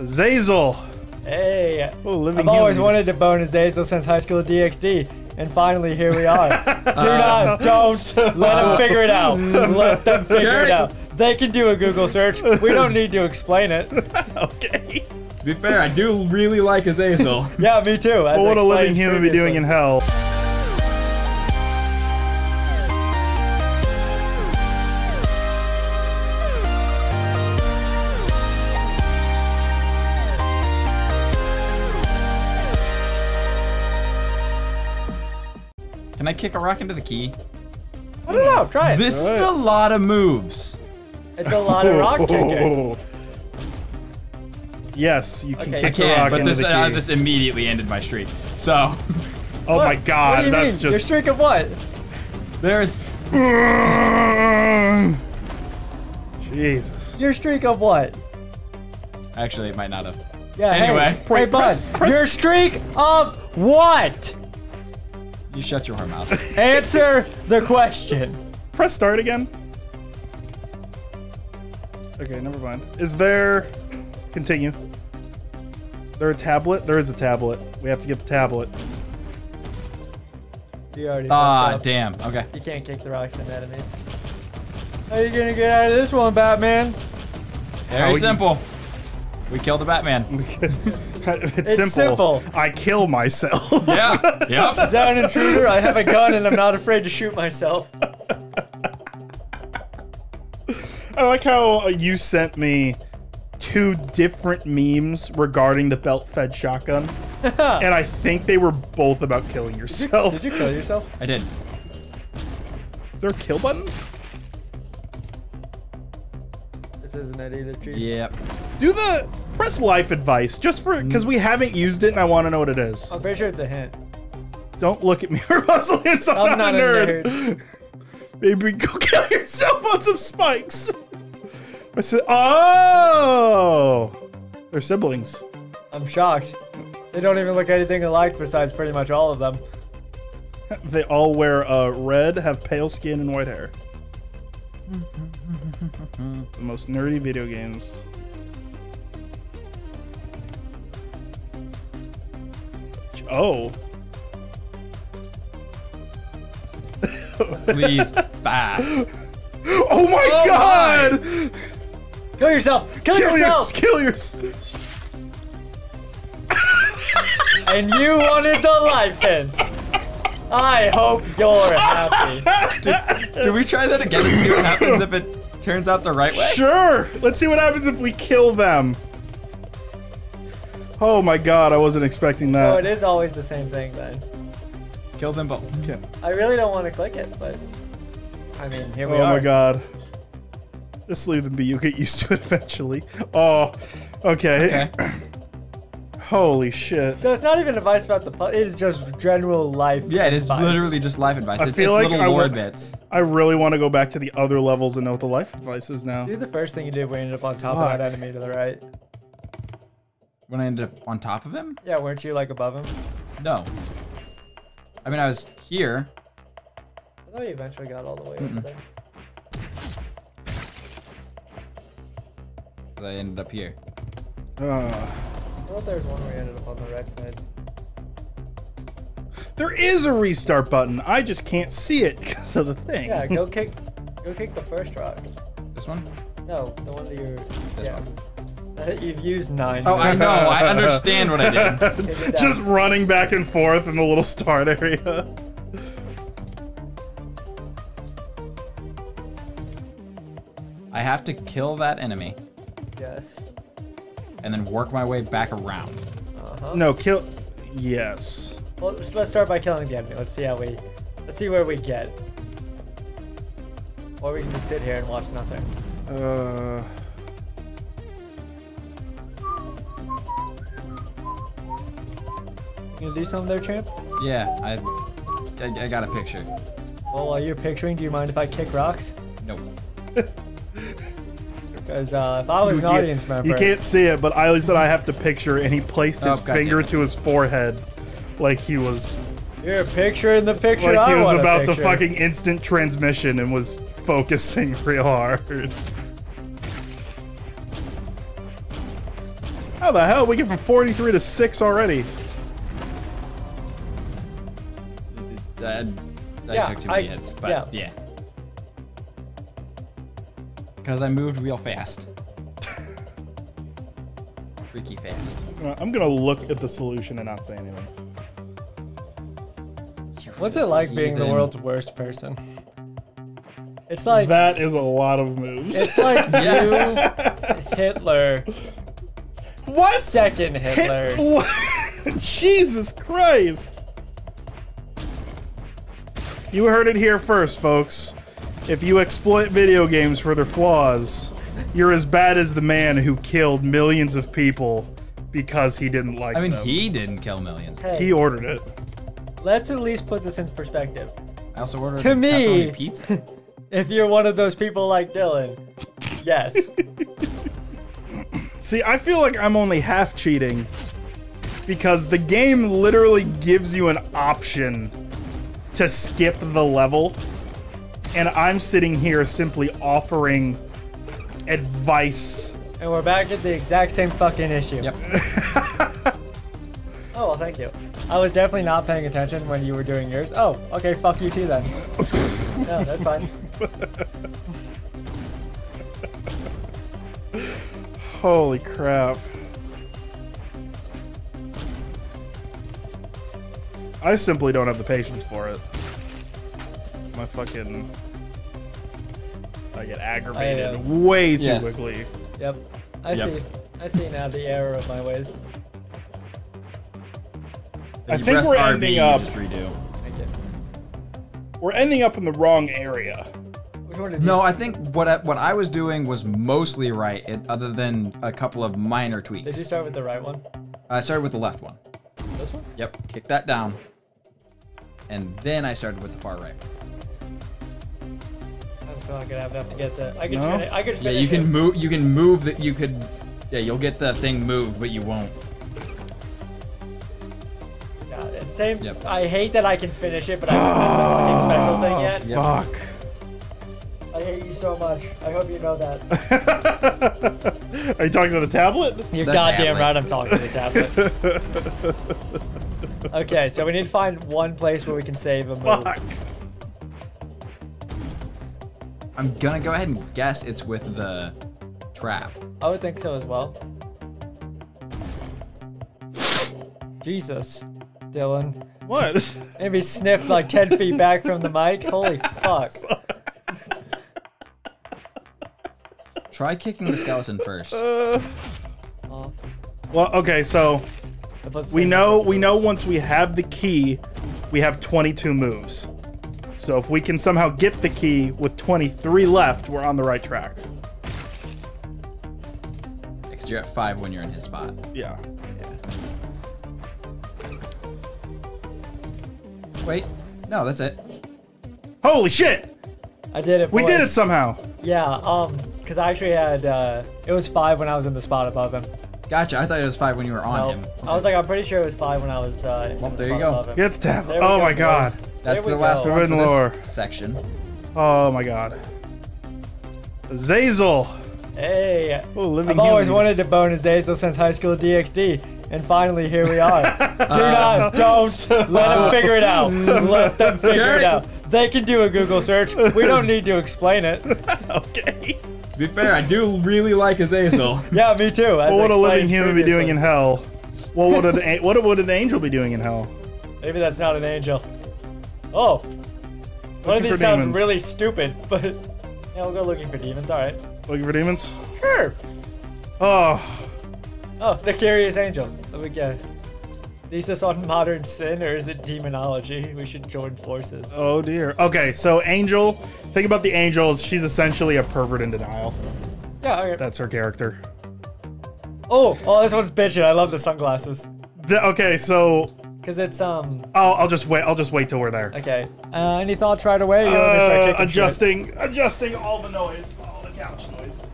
Azazel. Hey, Oh, living I've always wanted to bone Zazel since high school DxD, and finally here we are. Uh, do not, don't let them figure it out. Let them figure it out. They can do a Google search. We don't need to explain it. Okay. To be fair, I do really like Azazel. Yeah, me too. as What would a living human be doing in hell? Can I kick a rock into the key? I don't know. Try it. This is a lot of moves. It's a lot of rock kicking. Yes, you can Okay, kick I the rock but into this the uh, key. this immediately ended my streak. So oh my What? What god, do you that's mean? Your streak of what? there's Jesus. Your streak of what? actually it might not have. Yeah. Anyway. hey, hey, bud. press- press- Your streak of what? You shut your mouth. Answer the question. Press start again. Okay, never mind. Is there. Continue. There a tablet? There is a tablet. We have to get the tablet. You already. Ah, fucked up. damn. Okay. You can't kick the rocks in enemies. How are you gonna get out of this one, Batman? Very you- simple. We killed the Batman. it's, simple. simple. I kill myself. Yeah. Is that an intruder? I have a gun and I'm not afraid to shoot myself. I like how you sent me two different memes regarding the belt-fed shotgun, and I think they were both about killing yourself. Did you kill yourself? I did. Is there a kill button? This isn't it either, Chief. Yep. Do the press life advice just for because we haven't used it and I want to know what it is. I'm pretty sure it's a hint. Don't look at me puzzle hints. I'm, I'm not, not a a nerd. nerd. Maybe go kill yourself on some spikes. I said, oh, they're siblings. I'm shocked. They don't even look anything alike besides pretty much all of them. They all wear uh, red, have pale skin, and white hair. the most nerdy video games. Oh. Please, fast. Oh my Oh god! Kill yourself! Kill, Kill yourself! your, kill yourself! and you wanted the life hints. I hope you're happy. Do we try that again and see what happens if it turns out the right way? Sure. Let's see what happens if we kill them. Oh my god, I wasn't expecting that. So it is always the same thing then. Kill them both. Okay. I really don't want to click it, but I mean, here we Oh are. Oh my god. Just leave them be. You'll get used to it eventually. Oh, okay. Okay. Holy shit. So it's not even advice about the pu- It is just general life. Yeah, it is literally just life advice. I It's, feel it's like little I lore would- bits. I really want to go back to the other levels and know what the life advice is now. Do the first thing you did when you ended up on top of that enemy to the right. When I ended up on top of him? Yeah, weren't you like above him? No. I mean, I was here. I thought you eventually got all the way over there. I ended up here. Uh, I thought there was one where you ended up on the right side. there is a restart button. I just can't see it because of the thing. Yeah, go kick, go kick the first rock. This one? No, the one that you're. This yeah. one. You've used nine. Oh, I know. I understand what I did. Kick it down. just running back and forth in the little start area. I have to kill that enemy Yes. and then work my way back around. Uh huh. No, kill. Yes. Well, let's, let's start by killing the enemy. Let's see how we. Let's see where we get. Or we can just sit here and watch nothing. Uh. You gonna do something there, champ? Yeah, I, I, I got a picture. Well, while you're picturing, do you mind if I kick rocks? Nope. Because uh, if I was You an can't- audience member, You can't see it, but Eiley said I have to picture, and he placed Oh, his God finger to his forehead, like he was you're picturing the picture like I he was wanna about to fucking instant transmission and was focusing real hard. How the hell we get from 43 to 6 already? That, I Yeah, took too many I- hits, but yeah. yeah. Because I moved real fast. Freaky fast. Uh, I'm gonna look at the solution and not say anything. What's it like being the world's worst person? It's like that is a lot of moves. it's like Yes. you, Hitler, what? second Hitler. What? Jesus Christ. You heard it here first, folks. If you exploit video games for their flaws, you're as bad as the man who killed millions of people because he didn't like them. I mean, them. he didn't kill millions. Hey, He ordered it. let's at least put this in perspective. I also ordered To a me- pepperoni pizza. If you're one of those people like Dylan, yes. See, I feel like I'm only half cheating because the game literally gives you an option to skip the level, and I'm sitting here simply offering advice. And we're back at the exact same fucking issue. Yep. Oh, well, thank you. I was definitely not paying attention when you were doing yours. Oh, okay, fuck you too then. no, that's fine. Holy crap. I simply don't have the patience for it. My fucking. I get aggravated uh, way too Yes. quickly. Yep. I Yep. see. I see now the error of my ways. I think we're RB, ending up- Just redo. We're ending up in the wrong area. Which one did you No, I think what I, what I was doing was mostly right, it, other than a couple of minor tweaks. Did you start with the right one? I started with the left one. This one? Yep, kick that down. And then I started with the far right. I'm still not gonna have enough to get that. I could No? finish. I could Yeah, finish. you can it. move. You can move that. You could. Yeah, you'll get the thing moved, but you won't. Got it. Same. Yep. I hate that I can finish it, but I haven't done the fucking special ah, thing yet. Yep. Fuck. I hate you so much. I hope you know that. Are you talking to the tablet? You're The goddamn tablet. right. I'm talking to the tablet. okay, so we need to find one place where we can save a move. Fuck. I'm gonna go ahead and guess it's with the trap. I would think so as well. Jesus, Dylan. What? Maybe sniff like 10 feet back from the mic. Holy fuck. Try kicking the skeleton first. Oh, Well, okay, so we know we know once we have the key, we have 22 moves. So if we can somehow get the key with 23 left, we're on the right track. Because you're at five when you're in his spot. Yeah. Wait. No, that's it. Holy shit! I did it. We did it somehow. Yeah, um, because I actually had, uh, it was five when I was in the spot above him. Gotcha. I thought it was five when you were on No, him. I was like, I'm pretty sure it was five when I was, uh, in Well, the there you go. above him. Get the tablet. Oh go, my god. boys. That's the we last go. one for Forbidden this section. Oh my god. Zazel. Hey, Oh, living I've always wanted to bone a Zazel since high school DxD, and finally here we are. Do not, don't let them figure it out. Let them figure it out. They can do a Google search. We don't need to explain it. Okay. To be fair, I do really like Azazel. Yeah, me too. as What would a living explained human be doing in previously. hell? What would an what would an angel be doing in hell? Maybe that's not an angel. Oh, one of these sounds demons. really stupid, but yeah, we'll go looking for demons. All right. Looking for demons? Sure. Oh, Oh, the curious angel. Let me guess. Is this on modern sin or is it demonology? We should join forces. oh dear. Okay, so angel. Think about the angels. She's essentially a pervert in denial. Yeah. Okay. That's her character. Oh, oh, this one's bitchin'. I love the sunglasses. The- okay, so Cause it's um. I'll, I'll just wait. I'll just wait till we're there. Okay. Uh, any thoughts right away? You want me to start Uh, shit? adjusting, adjusting all the noise, all the couch noise.